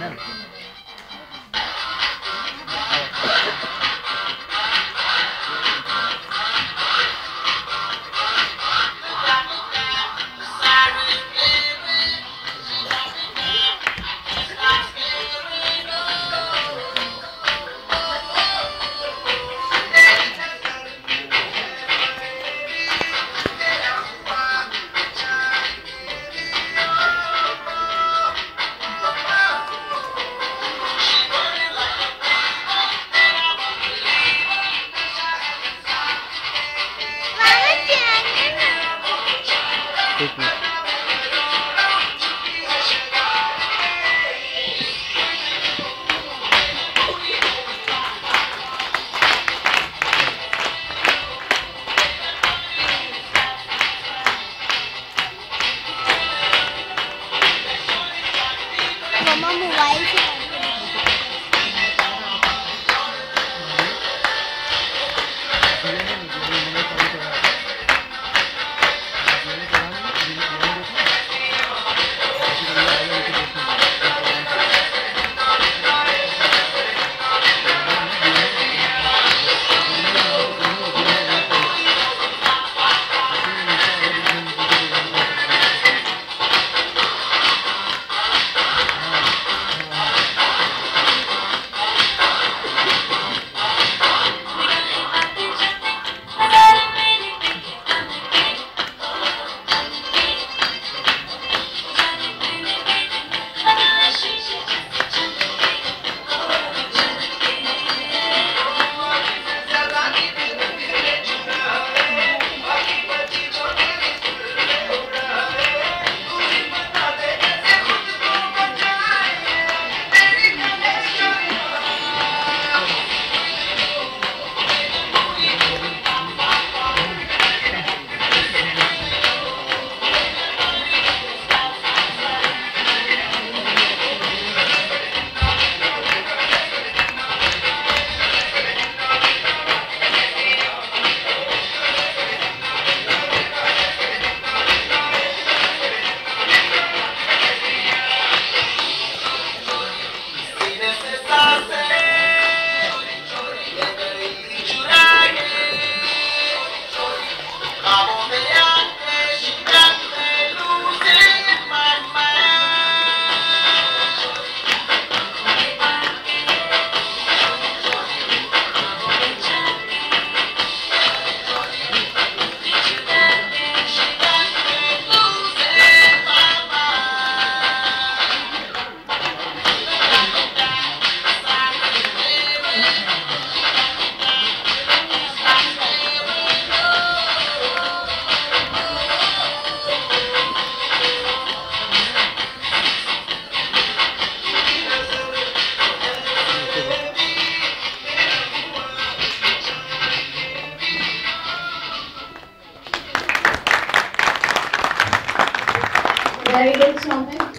America. 我玩一 Very good, Soumya.